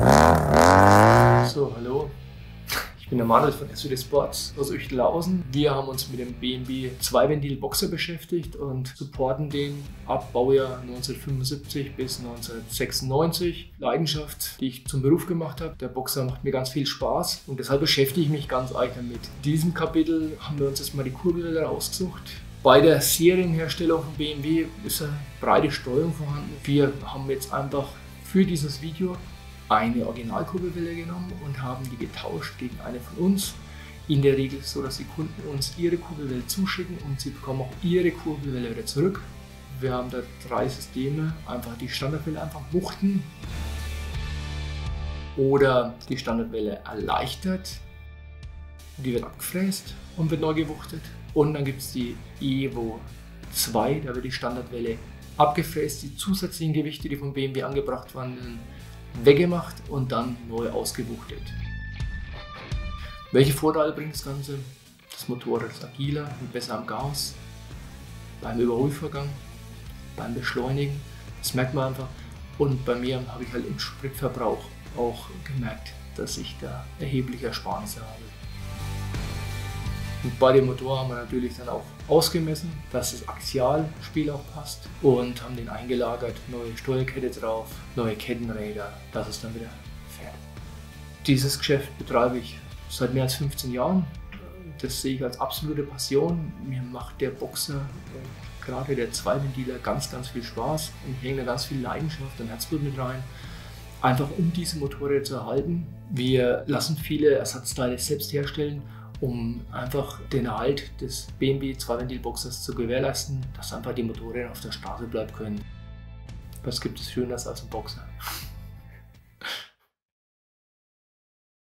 So, hallo. Ich bin der Manuel von SUD Sports aus Uchtelhausen. Wir haben uns mit dem BMW Zweiventil Boxer beschäftigt und supporten den ab Baujahr 1975 bis 1996. Leidenschaft, die ich zum Beruf gemacht habe. Der Boxer macht mir ganz viel Spaß und deshalb beschäftige ich mich ganz arg damit. In diesem Kapitel haben wir uns jetzt mal die Kurbelwelle rausgesucht. Bei der Serienherstellung von BMW ist eine breite Steuerung vorhanden. Wir haben jetzt einfach für dieses Video eine Originalkurbelwelle genommen und haben die getauscht gegen eine von uns. In der Regel so, dass die Kunden uns ihre Kurbelwelle zuschicken und sie bekommen auch ihre Kurbelwelle wieder zurück. Wir haben da drei Systeme, einfach die Standardwelle einfach wuchten oder die Standardwelle erleichtert. Die wird abgefräst und wird neu gewuchtet. Und dann gibt es die Evo 2, da wird die Standardwelle abgefräst, die zusätzlichen Gewichte, die vom BMW angebracht waren, weggemacht und dann neu ausgewuchtet. Welche Vorteile bringt das Ganze? Das Motorrad ist agiler und besser am Gas, beim Überholvorgang, beim Beschleunigen, das merkt man einfach. Und bei mir habe ich halt im Spritverbrauch auch gemerkt, dass ich da erhebliche Ersparnisse habe. Und bei dem Motor haben wir natürlich dann auch ausgemessen, dass das Axialspiel auch passt und haben den eingelagert, neue Steuerkette drauf, neue Kettenräder, dass es dann wieder fährt. Dieses Geschäft betreibe ich seit mehr als 15 Jahren. Das sehe ich als absolute Passion. Mir macht der Boxer, gerade der Zweiventiler, ganz, ganz viel Spaß und ich hänge da ganz viel Leidenschaft und Herzblut mit rein. Einfach um diese Motorräder zu erhalten. Wir lassen viele Ersatzteile selbst herstellen um einfach den Erhalt des BMW 2-Ventil-Boxers zu gewährleisten, dass einfach die Motoren auf der Straße bleiben können. Was gibt es Schöneres als ein Boxer?